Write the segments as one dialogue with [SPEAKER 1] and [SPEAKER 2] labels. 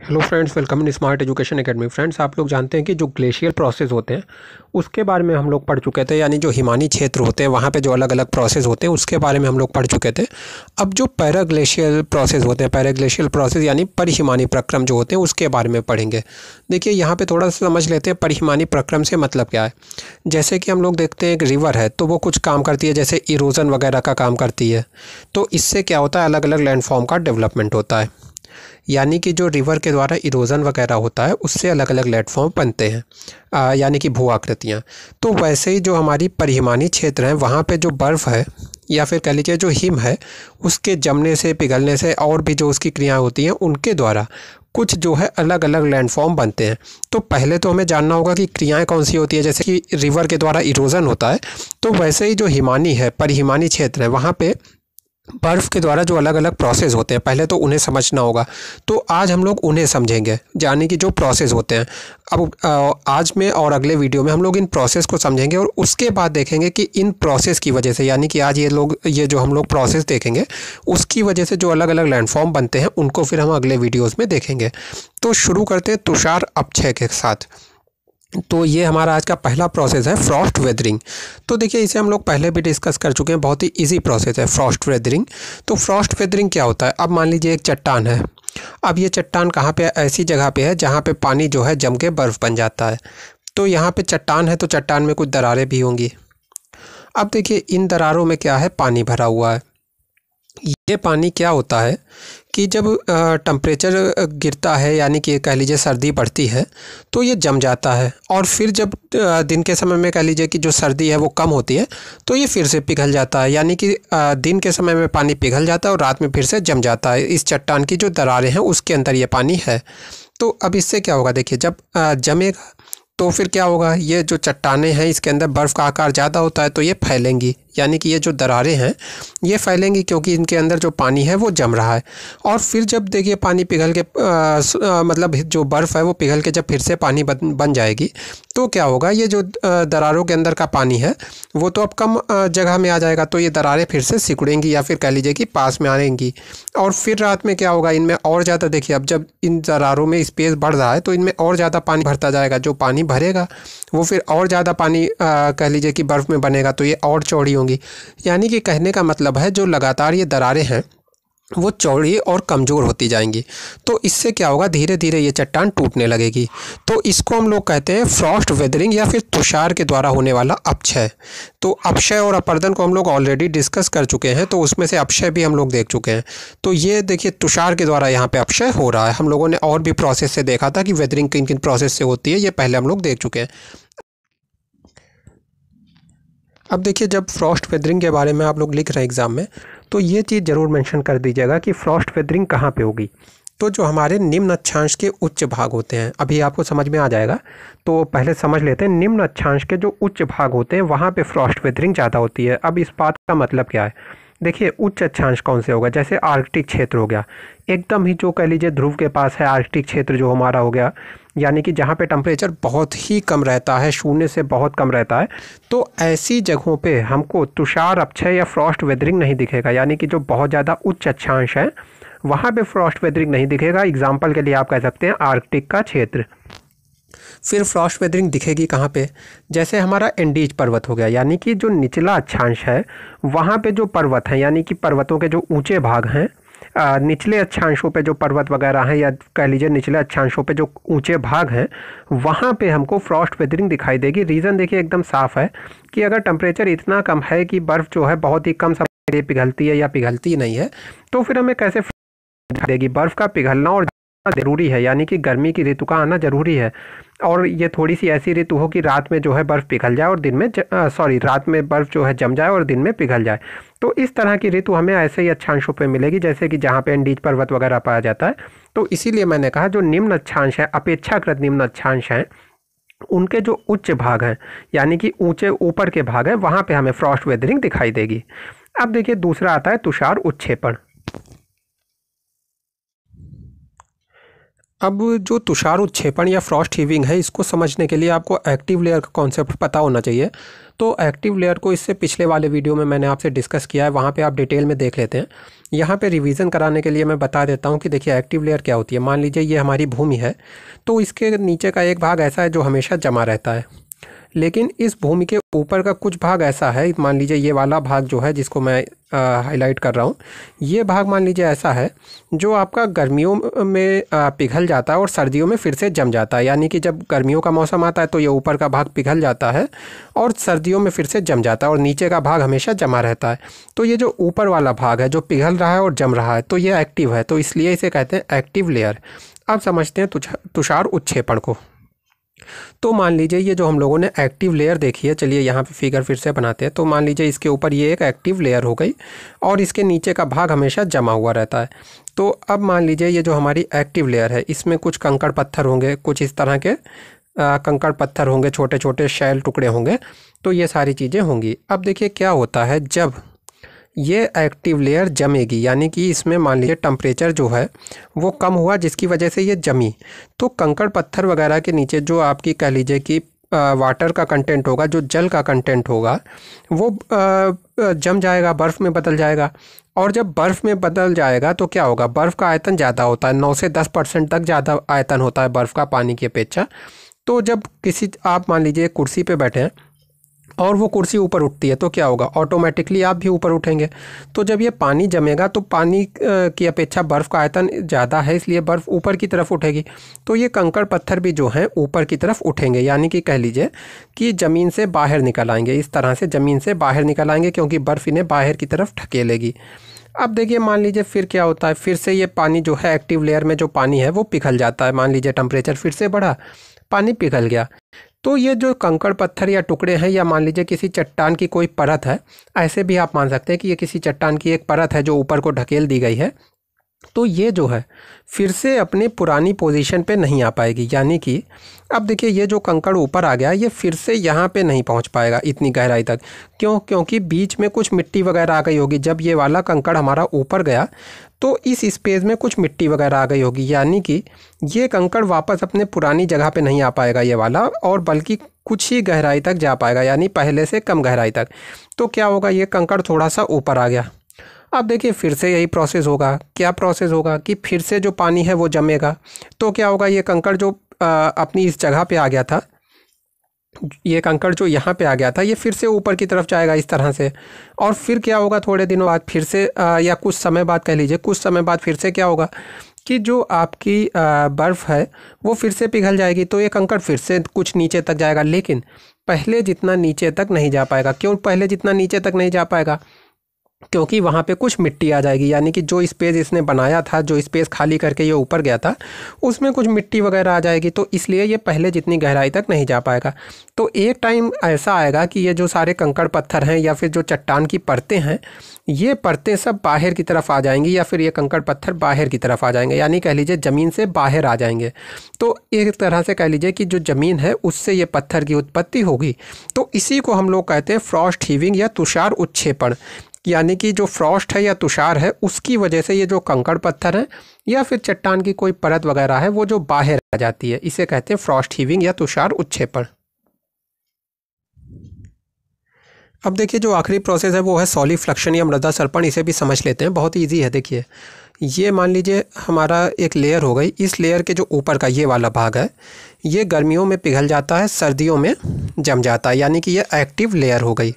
[SPEAKER 1] Hello friends, welcome in Smart Education Academy. Friends, आप लोग जानते हैं कि जो ग्लेशियल प्रोसेस होते हैं, उसके बारे में हम लोग पढ़ चुके थे, यानी जो हिमानी क्षेत्र होते हैं, वहाँ पे जो अलग अलग प्रोसेस होते हैं, उसके बारे में हम लोग पढ़ चुके थे। अब जो पैराग्लेशियल प्रोसेस होते हैं पैराग्लेशियल प्रोसेस यानी परिहिमानी प्रक्रम जो होते हैं, उसके बारे में पढ़ेंगे। देखिए, यहाँ पर थोड़ा सा समझ लेते हैं, परिहिमानी प्रक्रम से मतलब क्या है। जैसे कि हम लोग देखते हैं एक रिवर है तो वो कुछ काम करती है, जैसे इरोज़न वगैरह का काम करती है। तो इससे क्या होता है अलग अलग लैंडफॉर्म का डेवलपमेंट होता है। यानी कि जो रिवर के द्वारा इरोज़न वगैरह होता है, उससे अलग अलग प्लेटफॉर्म बनते हैं यानी कि भू आकृतियाँ तो वैसे ही जो हमारी परिहिमानी क्षेत्र हैं, वहाँ पे जो बर्फ़ है, या फिर कह लीजिए जो हिम है, उसके जमने से, पिघलने से और भी जो उसकी क्रियाएँ होती हैं, उनके द्वारा कुछ जो है अलग अलग लैंडफॉर्म बनते हैं। तो पहले तो हमें जानना होगा कि क्रियाएँ कौन सी होती है, जैसे कि रिवर के द्वारा इरोज़न होता है तो वैसे ही जो हिमानी है, परिहिमानी क्षेत्र है, वहाँ पे बर्फ़ के द्वारा जो अलग अलग प्रोसेस होते हैं, पहले तो उन्हें समझना होगा। तो आज हम लोग उन्हें समझेंगे, यानी कि जो प्रोसेस होते हैं। अब आज में और अगले वीडियो में हम लोग इन प्रोसेस को समझेंगे और उसके बाद देखेंगे कि इन प्रोसेस की वजह से, यानी कि आज ये लोग, ये जो हम लोग प्रोसेस देखेंगे, उसकी वजह से जो अलग अलग लैंडफॉर्म बनते हैं, उनको फिर हम अगले वीडियोज़ में देखेंगे। तो शुरू करते हैं तुषार अपक्षय के साथ। तो ये हमारा आज का पहला प्रोसेस है फ्रॉस्ट वेदरिंग तो देखिए, इसे हम लोग पहले भी डिस्कस कर चुके हैं, बहुत ही इजी प्रोसेस है फ्रॉस्ट वेदरिंग तो फ्रॉस्ट वेदरिंग क्या होता है? अब मान लीजिए एक चट्टान है। अब ये चट्टान कहाँ पे ऐसी जगह पे है जहाँ पे पानी जो है जम के बर्फ़ बन जाता है। तो यहाँ पे चट्टान है तो चट्टान में कुछ दरारें भी होंगी। अब देखिए, इन दरारों में क्या है? पानी भरा हुआ है। ये पानी क्या होता है कि जब टम्परेचर गिरता है, यानी कि कह लीजिए सर्दी बढ़ती है तो ये जम जाता है। और फिर जब दिन के समय में कह लीजिए कि जो सर्दी है वो कम होती है तो ये फिर से पिघल जाता है। यानी कि दिन के समय में पानी पिघल जाता है और रात में फिर से जम जाता है। इस चट्टान की जो दरारें हैं, उसके अंदर ये पानी है। तो अब इससे क्या होगा? देखिए, जब जमेगा तो फिर क्या होगा? ये जो चट्टाने हैं, इसके अंदर बर्फ़ का आकार ज़्यादा होता है तो ये फैलेंगी। यानी कि ये जो दरारें हैं ये फैलेंगी क्योंकि इनके अंदर जो पानी है वो जम रहा है। और फिर जब देखिए पानी पिघल के आ, आ, मतलब जो बर्फ़ है वो पिघल के जब फिर से पानी बन बन जाएगी तो क्या होगा ये जो दरारों के अंदर का पानी है वो तो अब कम जगह में आ जाएगा तो ये दरारें फिर से सिकुड़ेंगी या फिर कह लीजिए कि पास में आएँगी। और फिर रात में क्या होगा इनमें और ज़्यादा देखिए अब जब इन दरारों में स्पेस बढ़ रहा है तो इनमें और ज़्यादा पानी भरता जाएगा जो पानी भरेगा वो फिर और ज़्यादा पानी कह लीजिए कि बर्फ़ में बनेगा तो ये और चौड़ी होंगी। यानी कि कहने का मतलब है, जो लगातार ये दरारें हैं, वो चौड़ी और कमज़ोर होती जाएँगी। तो इससे क्या होगा? धीरे धीरे ये चट्टान टूटने लगेगी। तो इसको हम लोग कहते हैं फ्रॉस्ट वेदरिंग या फिर तुषार के द्वारा होने वाला अपक्षय। तो अपक्षय और अपर्दन को हम लोग ऑलरेडी डिस्कस कर चुके हैं तो उसमें से अपक्षय भी हम लोग देख चुके हैं। तो ये देखिए, तुषार के द्वारा यहाँ पर अपक्षय हो रहा है। हम लोगों ने और भी प्रोसेस से देखा था कि वेदरिंग किन किन प्रोसेस से होती है, ये पहले हम लोग देख चुके हैं। अब देखिए, जब फ्रॉस्ट वेदरिंग के बारे में आप लोग लिख रहे हैं एग्ज़ाम में तो ये चीज़ ज़रूर मेंशन कर दीजिएगा कि फ्रॉस्ट वेदरिंग कहाँ पे होगी। तो जो हमारे निम्न अक्षांश के उच्च भाग होते हैं, अभी आपको समझ में आ जाएगा। तो पहले समझ लेते हैं, निम्न अक्षांश के जो उच्च भाग होते हैं, वहाँ पे फ्रॉस्ट वेदरिंग ज़्यादा होती है। अब इस बात का मतलब क्या है? देखिए, उच्च अक्षांश कौन से होगा? जैसे आर्कटिक क्षेत्र हो गया। एकदम ही जो कह लीजिए ध्रुव के पास है, आर्कटिक क्षेत्र जो हमारा हो गया यानी कि जहाँ पे टेम्परेचर बहुत ही कम रहता है, शून्य से बहुत कम रहता है तो ऐसी जगहों पे हमको तुषार अपक्षय या फ्रॉस्ट वेदरिंग नहीं दिखेगा। यानी कि जो बहुत ज़्यादा उच्च अक्षांश है, वहाँ पे फ्रॉस्ट वेदरिंग नहीं दिखेगा। एग्ज़ाम्पल के लिए आप कह सकते हैं आर्कटिक का क्षेत्र। फिर फ्रॉस्ट वेदरिंग दिखेगी कहाँ पे? जैसे हमारा एंडीज पर्वत हो गया, यानी कि जो निचला अक्षांश है, वहाँ पे जो पर्वत हैं, यानी कि पर्वतों के जो ऊँचे भाग हैं निचले अक्षांशों पे जो पर्वत वगैरह हैं या कह लीजिए निचले अच्छांशों पे जो ऊँचे भाग हैं, वहाँ पे हमको फ्रॉस्ट वेदरिंग दिखाई देगी। रीज़न देखिए एकदम साफ़ है कि अगर टेम्परेचर इतना कम है कि बर्फ़ जो है बहुत ही कम समय पिघलती है या पिघलती नहीं है तो फिर हमें कैसे देगी? बर्फ़ का पिघलना और ज़रूरी है, यानी कि गर्मी की ऋतु का आना ज़रूरी है। और ये थोड़ी सी ऐसी ऋतु हो कि रात में जो है बर्फ़ पिघल जाए और दिन में सॉरी, रात में बर्फ़ जो है जम जाए और दिन में पिघल जाए। तो इस तरह की ऋतु हमें ऐसे ही अच्छांशों पे मिलेगी, जैसे कि जहाँ पे एंडीज पर्वत वगैरह पाया जाता है। तो इसीलिए मैंने कहा जो निम्न अच्छांश है, अपेक्षाकृत निम्न अच्छांश हैं, उनके जो उच्च भाग हैं, यानी कि ऊँचे ऊपर के भाग हैं, वहाँ पे हमें फ्रॉस्ट वेदरिंग दिखाई देगी। अब देखिए दूसरा आता है तुषार उत्क्षेपण अब जो तुषार उत्क्षेपण या फ्रॉस्ट हीविंग है, इसको समझने के लिए आपको एक्टिव लेयर का कॉन्सेप्ट पता होना चाहिए। तो एक्टिव लेयर को इससे पिछले वाले वीडियो में मैंने आपसे डिस्कस किया है, वहाँ पे आप डिटेल में देख लेते हैं। यहाँ पे रिवीजन कराने के लिए मैं बता देता हूँ कि देखिए एक्टिव लेयर क्या होती है। मान लीजिए ये हमारी भूमि है तो इसके नीचे का एक भाग ऐसा है जो हमेशा जमा रहता है। लेकिन इस भूमि के ऊपर का कुछ भाग ऐसा है मान लीजिए ये वाला भाग जो है जिसको मैं हाईलाइट कर रहा हूँ ये भाग मान लीजिए ऐसा है जो आपका गर्मियों में आ, पिघल जाता है और सर्दियों में फिर से जम जाता है। यानी कि जब गर्मियों का मौसम आता है तो ये ऊपर का भाग पिघल जाता है और सर्दियों में फिर से जम जाता है और नीचे का भाग हमेशा जमा रहता है। तो ये जो ऊपर वाला भाग है जो पिघल रहा है और जम रहा है तो ये एक्टिव है तो इसलिए इसे कहते हैं एक्टिव लेयर अब समझते हैं तुषार उच्छेपण को। तो मान लीजिए ये जो हम लोगों ने एक्टिव लेयर देखी है, चलिए यहाँ पे फिगर फिर से बनाते हैं। तो मान लीजिए इसके ऊपर ये एक एक्टिव लेयर हो गई और इसके नीचे का भाग हमेशा जमा हुआ रहता है। तो अब मान लीजिए ये जो हमारी एक्टिव लेयर है, इसमें कुछ कंकड़ पत्थर होंगे, कुछ इस तरह के कंकड़ पत्थर होंगे छोटे छोटे शैल टुकड़े होंगे तो ये सारी चीज़ें होंगी। अब देखिए क्या होता है जब ये एक्टिव लेयर जमेगी, यानी कि इसमें मान लीजिए टम्परेचर जो है, वो कम हुआ जिसकी वजह से ये जमी। तो कंकड़ पत्थर वगैरह के नीचे जो आपकी कह लीजिए कि वाटर का कंटेंट होगा, जो जल का कंटेंट होगा, वो जम जाएगा, बर्फ़ में बदल जाएगा। और जब बर्फ़ में बदल जाएगा तो क्या होगा? बर्फ़ का आयतन ज़्यादा होता है, नौ से दस परसेंट तक ज़्यादा आयतन होता है बर्फ़ का पानी की अपेक्षा। तो जब किसी, आप मान लीजिए कुर्सी पे बैठे हैं और वो कुर्सी ऊपर उठती है तो क्या होगा? ऑटोमेटिकली आप भी ऊपर उठेंगे। तो जब ये पानी जमेगा तो पानी की अपेक्षा बर्फ़ का आयतन ज़्यादा है, इसलिए बर्फ़ ऊपर की तरफ़ उठेगी। तो ये कंकड़ पत्थर भी जो हैं, ऊपर की तरफ़ उठेंगे। यानी कि कह लीजिए कि ज़मीन से बाहर निकल आएँगे। इस तरह से ज़मीन से बाहर निकल आएँगे, क्योंकि बर्फ़ इन्हें बाहर की तरफ़ ढकेलेगी। अब देखिए, मान लीजिए फिर क्या होता है? फिर से ये पानी जो है एक्टिव लेयर में जो पानी है, वो पिघल जाता है। मान लीजिए टेम्परेचर फिर से बढ़ा, पानी पिघल गया। तो ये जो कंकड़ पत्थर या टुकड़े हैं या मान लीजिए किसी चट्टान की कोई परत है, ऐसे भी आप मान सकते हैं कि ये किसी चट्टान की एक परत है जो ऊपर को ढकेल दी गई है। तो ये जो है, फिर से अपनी पुरानी पोजीशन पे नहीं आ पाएगी। यानी कि, अब देखिए, ये जो कंकड़ ऊपर आ गया, ये फिर से यहाँ पे नहीं पहुँच पाएगा इतनी गहराई तक। क्यों? क्योंकि बीच में कुछ मिट्टी वगैरह आ गई होगी। जब ये वाला कंकड़ हमारा ऊपर गया तो इस स्पेस में कुछ मिट्टी वगैरह आ गई होगी। यानी कि, ये कंकड़ वापस अपने पुरानी जगह पे नहीं आ पाएगा ये वाला, और बल्कि कुछ ही गहराई तक जा पाएगा। यानी पहले से कम गहराई तक। तो क्या होगा? ये कंकड़ थोड़ा सा ऊपर आ गया। अब देखिए फिर से यही प्रोसेस होगा। क्या प्रोसेस होगा कि फिर से जो पानी है वो जमेगा। तो क्या होगा ये कंकड़ जो आ, अपनी इस जगह पे आ गया था ये कंकड़ जो यहाँ पे आ गया था ये फिर से ऊपर की तरफ़ जाएगा इस तरह से। और फिर क्या होगा थोड़े दिनों बाद फिर से आ, या कुछ समय बाद कह लीजिए कुछ समय बाद फिर से क्या होगा कि जो आपकी बर्फ़ है वो फिर से पिघल जाएगी। तो ये कंकड़ फिर से कुछ नीचे तक जाएगा। लेकिन पहले जितना नीचे तक नहीं जा पाएगा। क्यों? पहले जितना नीचे तक नहीं जा पाएगा। क्योंकि वहाँ पे कुछ मिट्टी आ जाएगी। यानी कि जो स्पेस इसने बनाया था, जो स्पेस खाली करके ये ऊपर गया था, उसमें कुछ मिट्टी वगैरह आ जाएगी। तो इसलिए ये पहले जितनी गहराई तक नहीं जा पाएगा। तो एक टाइम ऐसा आएगा कि ये जो सारे कंकड़ पत्थर हैं या फिर जो चट्टान की परतें हैं, ये परतें सब बाहर की तरफ़ आ जाएँगी या फिर ये कंकड़ पत्थर बाहर की तरफ़ आ जाएँगे। यानी कह लीजिए ज़मीन से बाहर आ जाएँगे। तो एक तरह से कह लीजिए कि जो ज़मीन है, उससे ये पत्थर की उत्पत्ति होगी। तो इसी को हम लोग कहते हैं फ्रॉस्ट हीविंग या तुषार उत्क्षेपण यानी कि जो फ्रॉस्ट है या तुषार है, उसकी वजह से ये जो कंकड़ पत्थर है, या फिर चट्टान की कोई परत वगैरह है, वो जो बाहर आ जाती है, इसे कहते हैं फ्रॉस्ट हीविंग या तुषार उत्क्षेपण अब देखिए, जो आखिरी प्रोसेस है, वो है सॉलिफ्लक्शन या मृदा सर्पण, इसे भी समझ लेते हैं, बहुत ईजी है, देखिए। ये मान लीजिए, हमारा एक लेयर हो गई, इस लेयर के जो ऊपर का ये वाला भाग है, ये गर्मियों में पिघल जाता है, सर्दियों में जम जाता है, यानी कि ये एक्टिव लेयर हो गई।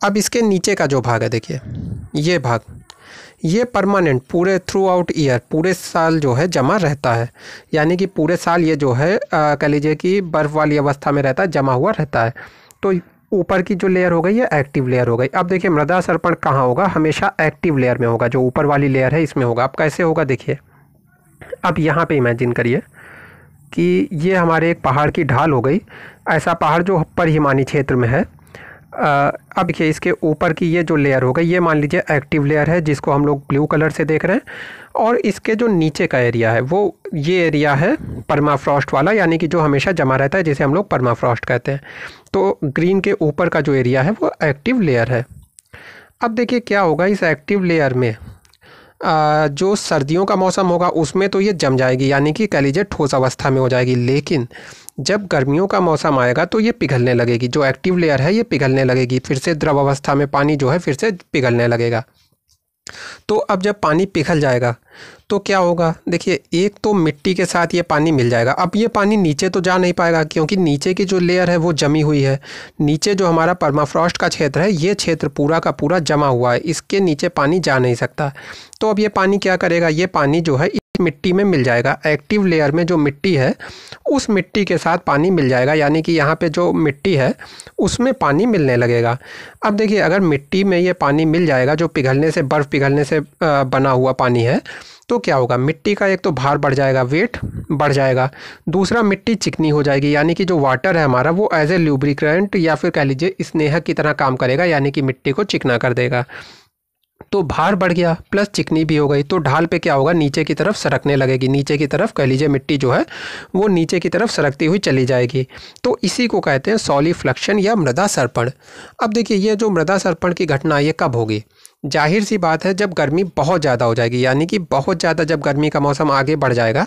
[SPEAKER 1] अब इसके नीचे का जो भाग है, देखिए, ये भाग, ये परमानेंट पूरे थ्रू आउट ईयर पूरे साल जो है जमा रहता है। यानी कि पूरे साल ये जो है कह लीजिए कि बर्फ़ वाली अवस्था में रहता है, जमा हुआ रहता है। तो ऊपर की जो लेयर हो गई, ये एक्टिव लेयर हो गई। अब देखिए मृदा सर्पण कहाँ होगा? हमेशा एक्टिव लेयर में होगा, जो ऊपर वाली लेयर है, इसमें होगा। अब कैसे होगा, देखिए, अब यहाँ पे इमेजिन करिए कि ये हमारे एक पहाड़ की ढाल हो गई। ऐसा पहाड़ जो पर हिमानी क्षेत्र में है अब देखिए इसके ऊपर की ये जो लेयर होगा ये मान लीजिए एक्टिव लेयर है जिसको हम लोग ब्लू कलर से देख रहे हैं। और इसके जो नीचे का एरिया है वो ये एरिया है परमाफ्रॉस्ट वाला यानी कि जो हमेशा जमा रहता है जिसे हम लोग परमाफ्रॉस्ट कहते हैं। तो ग्रीन के ऊपर का जो एरिया है वो एक्टिव लेयर है। अब देखिए क्या होगा इस एक्टिव लेयर में? आ, जो सर्दियों का मौसम होगा उसमें तो ये जम जाएगी यानी कि कह लीजिए ठोस अवस्था में हो जाएगी। लेकिन जब गर्मियों का मौसम आएगा तो ये पिघलने लगेगी। जो एक्टिव लेयर है, ये पिघलने लगेगी। फिर से द्रव अवस्था में पानी जो है, फिर से पिघलने लगेगा। तो अब जब पानी पिघल जाएगा तो क्या होगा? देखिए, एक तो मिट्टी के साथ ये पानी मिल जाएगा। अब ये पानी नीचे तो जा नहीं पाएगा, क्योंकि नीचे की जो लेयर है, वो जमी हुई है। नीचे जो हमारा परमाफ्रॉस्ट का क्षेत्र है, ये क्षेत्र पूरा का पूरा जमा हुआ है। इसके नीचे पानी जा नहीं सकता। तो अब ये पानी क्या करेगा? ये पानी जो है मिट्टी में मिल जाएगा। एक्टिव लेयर में जो मिट्टी है, उस मिट्टी के साथ पानी मिल जाएगा। यानी कि यहाँ पे जो मिट्टी है, उसमें पानी मिलने लगेगा। अब देखिए, अगर मिट्टी में ये पानी मिल जाएगा, जो पिघलने से, बर्फ़ पिघलने से बना हुआ पानी है तो क्या होगा? मिट्टी का एक तो भार बढ़ जाएगा वेट बढ़ जाएगा। दूसरा, मिट्टी चिकनी हो जाएगी। यानी कि जो वाटर है हमारा, वो एज ए ल्यूब्रिकेंट या फिर कह लीजिए स्नेहक की तरह काम करेगा। यानी कि मिट्टी को चिकना कर देगा। तो भार बढ़ गया प्लस चिकनी भी हो गई। तो ढाल पे क्या होगा? नीचे की तरफ़ सरकने लगेगी। नीचे की तरफ़ कह लीजिए मिट्टी जो है, वो नीचे की तरफ़ सरकती हुई चली जाएगी। तो इसी को कहते हैं सॉलीफ्लक्शन या मृदा सर्पण। अब देखिए, ये जो मृदा सर्पण की घटना, ये कब होगी? ज़ाहिर सी बात है, जब गर्मी बहुत ज़्यादा हो जाएगी, यानी कि बहुत ज़्यादा जब गर्मी का मौसम आगे बढ़ जाएगा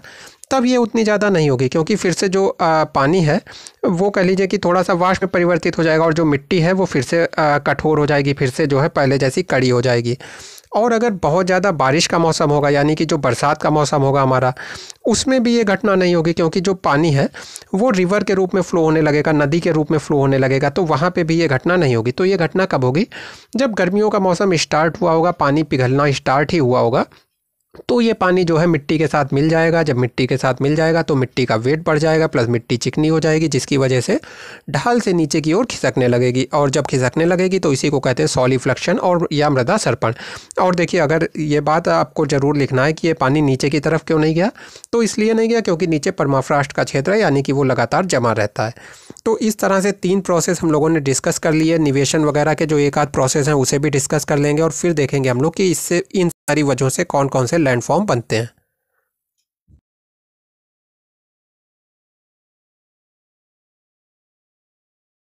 [SPEAKER 1] तब ये उतनी ज़्यादा नहीं होगी क्योंकि फिर से जो आ, पानी है वो कह लीजिए कि थोड़ा सा वाष्प में परिवर्तित हो जाएगा और जो मिट्टी है वो फिर से कठोर हो जाएगी फिर से जो है पहले जैसी कड़ी हो जाएगी। और अगर बहुत ज़्यादा बारिश का मौसम होगा यानी कि जो बरसात का मौसम होगा हमारा उसमें भी ये घटना नहीं होगी क्योंकि जो पानी है वो रिवर के रूप में फ़्लो होने लगेगा नदी के रूप में फ़्लो होने लगेगा तो वहाँ पे भी ये घटना नहीं होगी। तो ये घटना कब होगी? जब गर्मियों का मौसम स्टार्ट हुआ होगा पानी पिघलना स्टार्ट ही हुआ होगा तो ये पानी जो है मिट्टी के साथ मिल जाएगा। जब मिट्टी के साथ मिल जाएगा तो मिट्टी का वेट बढ़ जाएगा, प्लस मिट्टी चिकनी हो जाएगी, जिसकी वजह से ढाल से नीचे की ओर खिसकने लगेगी। और जब खिसकने लगेगी तो इसी को कहते हैं सॉलीफ्लक्शन और या मृदा सर्पण। और देखिए, अगर ये बात आपको ज़रूर लिखना है कि ये पानी नीचे की तरफ़ क्यों नहीं गया तो इसलिए नहीं गया क्योंकि नीचे परमाफ्रास्ट का क्षेत्र है, यानी कि वो लगातार जमा रहता है। तो इस तरह से तीन प्रोसेस हम लोगों ने डिस्कस कर लिए। निवेशन वगैरह के जो एक आध प्रोसेस हैं, उसे भी डिस्कस कर लेंगे और फिर देखेंगे हम लोग कि इससे इन सारी वजहों से कौन कौन से लैंडफॉर्म बनते हैं।